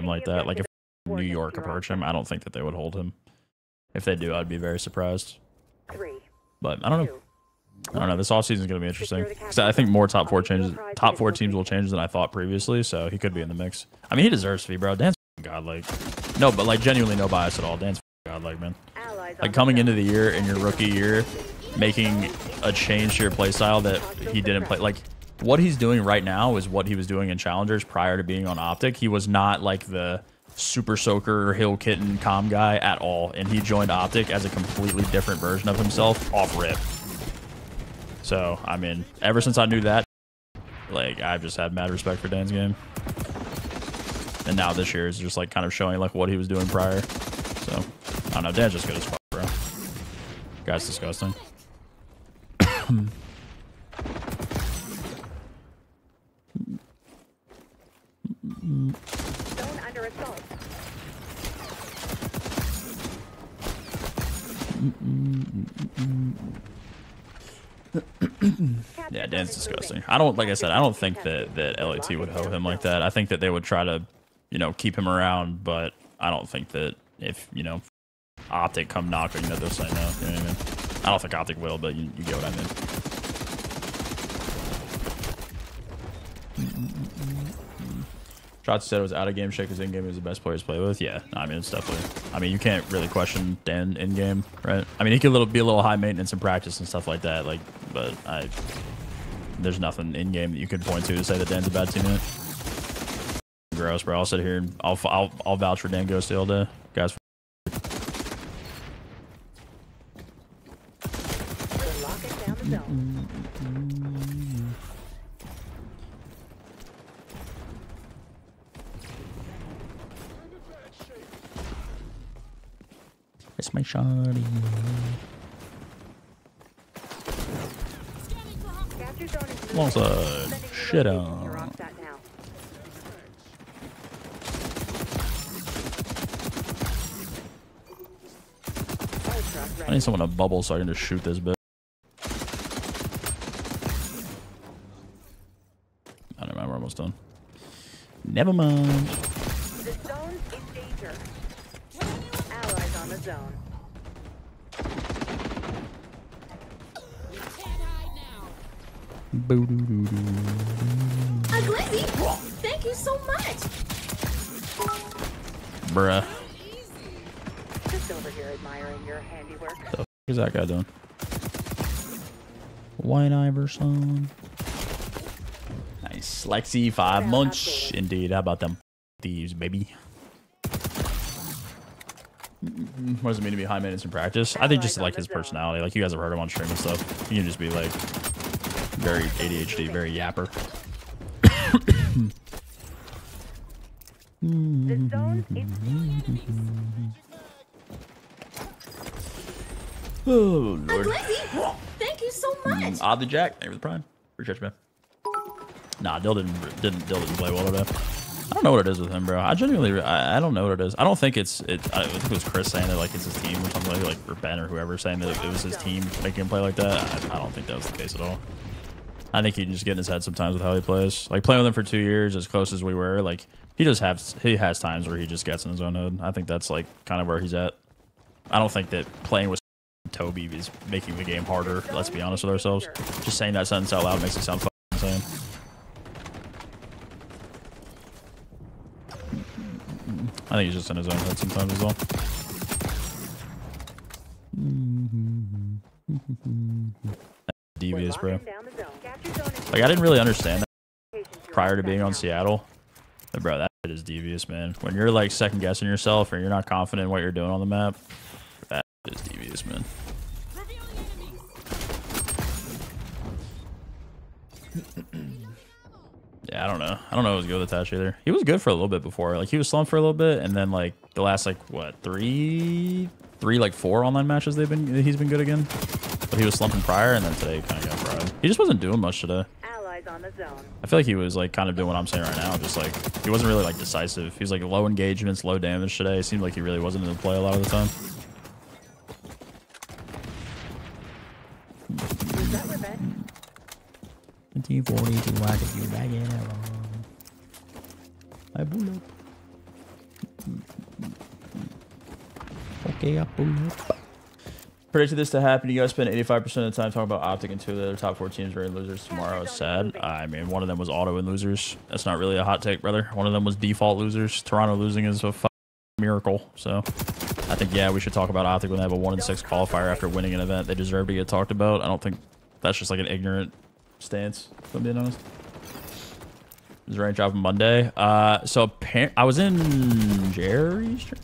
him like that. Like if New York approach him, I don't think that they would hold him. If they do, I'd be very surprised. Three. But I don't know. I don't know. This offseason is going to be interesting. I think more top four changes, top four teams will change than I thought previously. So he could be in the mix. I mean, he deserves to be, bro. Dan's godlike. No, but like genuinely no bias at all. Dan's godlike, man. Like coming into the year in your rookie year, making a change to your play style that he didn't play. Like what he's doing right now is what he was doing in challengers prior to being on optic. He was not like the super soaker hill kitten calm guy at all. And he joined optic as a completely different version of himself off rip. So i mean ever since i knew that like i've just had mad respect for dan's game. And now this year is just like kind of showing like what he was doing prior. So i don't know. Dan's just good as fuck bro. Guy's disgusting Yeah, Dan's disgusting. I don't like I said, I don't think that that LAT would hoe him like that. I think that they would try to, you know, keep him around, but I don't think that if, you know, Optic come knocking that they'll say no. You know what I mean? I don't think Optic will, but you, you get what I mean. Shots said it was out of game shake because in game is the best players to play with. Yeah, I mean it's definitely. I mean you can't really question Dan in game, right? I mean he could little be a little high maintenance in practice and stuff like that. Like, but I there's nothing in game that you could point to to say that Dan's a bad teammate. Gross, bro. I'll sit here and I'll I'll, I'll vouch for Dan Ghosty all day, guys. It's my shawty. Capture zone is Long side. Sending Shit on. I need someone to bubble so I can just shoot this bit. I don't know, we're almost done. Never mind. The zone in danger. Allies on the zone. A glizzy? Thank you so much. Bruh. Just over here admiring your handiwork. The f is that guy doing? White Iverson. Nice. Lexi, five months. Indeed. How about them thieves, baby? What does it mean to be high maintenance in practice? I think just like his personality. Like you guys have heard him on stream and stuff. He can just be like very ADHD, very yapper. The zone is Oh, Lord. Thank you so much. Mm, the Jack, thank you for the prime. Appreciate you, man. Nah, Dill didn't didn't Dill didn't play well today. I don't know what it is with him, bro. I genuinely I, I don't know what it is. I don't think it's it. I think it was Chris saying that like it's his team or something like like or Ben or whoever saying that it was his team making him play like that. I, I don't think that was the case at all. I think he can just get in his head sometimes with how he plays. Like playing with him for two years, as close as we were, like he just has he has times where he just gets in his own head. I think that's like kind of where he's at. I don't think that playing with Toby is making the game harder. Let's be honest with ourselves. Just saying that sentence out loud makes it sound insane. I think he's just in his own head sometimes as well. Devious, bro. locking down the zone. Capture zone is Like I didn't really understand that prior to being on. Seattle. But bro, that shit is devious, man. When you're like second guessing yourself or you're not confident in what you're doing on the map, that is devious, man. Yeah, I don't know. I don't know it was good with Tash either. He was good for a little bit before. Like he was slumped for a little bit, and then like the last like what three, three like four online matches they've been he's been good again. But he was slumping prior, and then today he kind of got fried. He just wasn't doing much today. Allies on the zone. I feel like he was like kind of doing what I'm saying right now. Just like he wasn't really like decisive. He was like low engagements, low damage today. It seemed like he really wasn't in the play a lot of the time. I back in. I pull up. Okay, I pull up. Predicted this to happen. You guys spend 85% of the time talking about Optic and two of the other top four teams are in losers tomorrow. Sad. I mean, one of them was auto and losers. That's not really a hot take, brother. One of them was default losers. Toronto losing is a miracle. So I think, yeah, we should talk about Optic when they have a one in six qualifier after winning an event. They deserve to get talked about. I don't think that's just like an ignorant stance, if I'm being honest. Is rank drop Monday. Uh, so I was in Jerry's stream.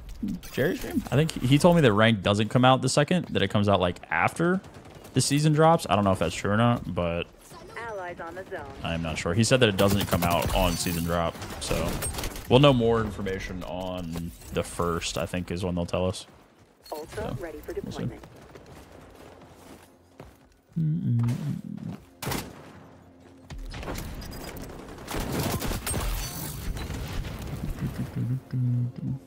Jerry's stream. I think he told me that rank doesn't come out the second, that it comes out like after the season drops. I don't know if that's true or not, but I'm not sure. He said that it doesn't come out on season drop, so we'll know more information on the first. I think is when they'll tell us. Also so, ready for deployment. We'll -mm.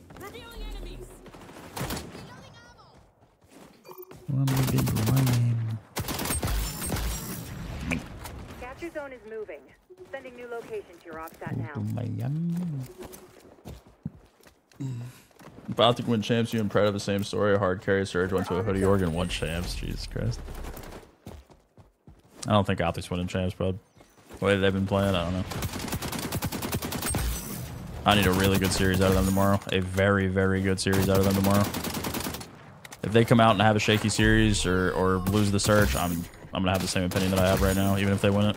Capture zone is moving. Sending new to your now. Win champs, you and Pred have the same story. Hard carry surge went to a hoodie organ, one champs. Jesus Christ. I don't think Optic's winning champs, bud. The way they've been playing, I don't know. I need a really good series out of them tomorrow. A very, very good series out of them tomorrow. If they come out and have a shaky series or, or lose the search, I'm I'm gonna have the same opinion that I have right now, even if they win it.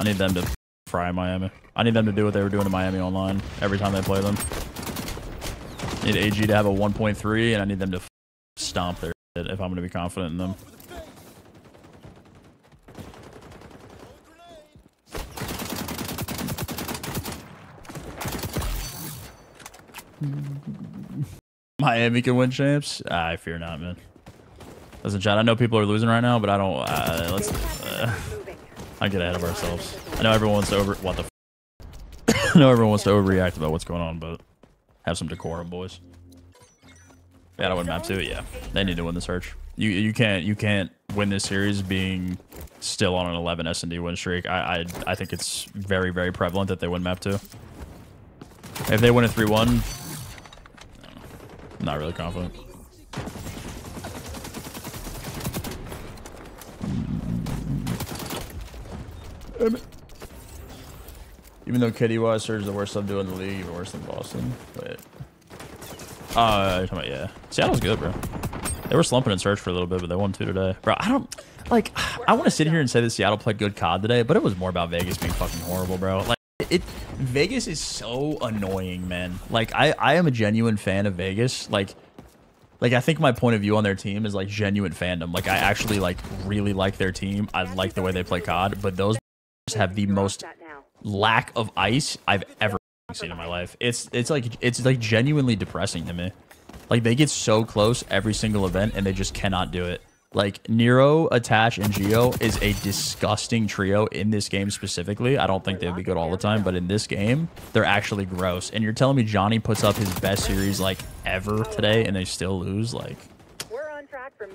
I need them to fry Miami. I need them to do what they were doing to Miami online every time they play them. I need AG to have a 1.3, and I need them to stomp their if I'm gonna be confident in them. Miami can win champs. I fear not, man. Listen, Chad. I know people are losing right now, but I don't. Uh, let's. Uh, I get ahead of ourselves. I know everyone wants to over. What the? I know everyone wants to overreact about what's going on, but have some decorum, boys. Yeah, I win map two. Yeah, they need to win the search. You you can't you can't win this series being still on an 11 S and D win streak. I I I think it's very very prevalent that they win map two. If they win a 3-1, not really confident. Even though KDY Surge is the worst I'm doing in the league, even worse than Boston. Wait. Uh, you're talking about, yeah. Seattle's good, bro. They were slumping in Surge for a little bit, but they won two today. Bro, I don't... Like, I want to sit here and say that Seattle played good COD today, but it was more about Vegas being fucking horrible, bro. Like, it Vegas is so annoying, man. Like I I am a genuine fan of Vegas. Like like I think my point of view on their team is like genuine fandom. Like I actually like really like their team. I like the way they play COD, but those have the most lack of ice I've ever seen in my life. It's it's like it's like genuinely depressing to me. Like they get so close every single event and they just cannot do it. Like Nero, Attach, and Geo is a disgusting trio in this game specifically. I don't think they would be good all the time, but in this game, they're actually gross. And you're telling me Johnny puts up his best series like ever today and they still lose? Like,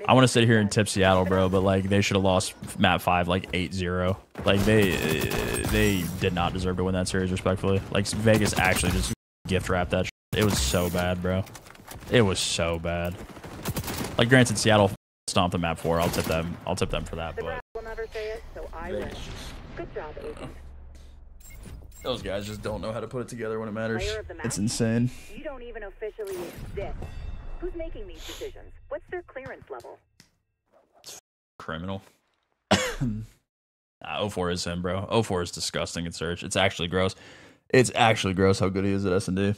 I want to sit here and tip Seattle, bro, but like they should have lost map five like 8-0. Like they they did not deserve to win that series respectfully. Like Vegas actually just gift wrapped that. It was so bad, bro. It was so bad. Like granted, Seattle stomp the map for. I'll tip them. I'll tip them for that. But will never say it, so I win. Good job. Those guys just don't know how to put it together when it matters. It's insane. You don't even officially exist. Who's making these decisions? What's their clearance level? criminal. nah, 04 is him, bro. 04 is disgusting at search. It's actually gross. It's actually gross how good he is at S&D and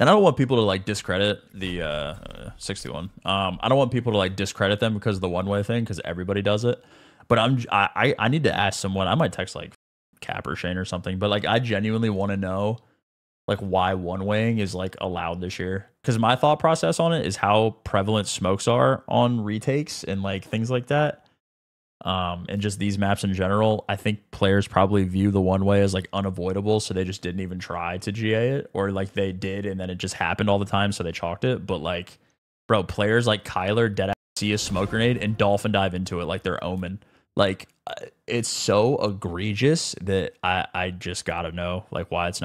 I don't want people to like discredit the uh, 61. Um, I don't want people to like discredit them because of the one way thing because everybody does it. But I'm I I need to ask someone. I might text like Cap or Shane or something. But like I genuinely want to know like why one weighing is like allowed this year. Because my thought process on it is how prevalent smokes are on retakes and like things like that um, and just these maps in general, I think players probably view the one way as like unavoidable, so they just didn't even try to GA it, or like they did and then it just happened all the time, so they chalked it. But like, bro, players like Kyler, dead see a smoke grenade and dolphin dive into it like they're omen. Like, uh, it's so egregious that I I just gotta know like why it's not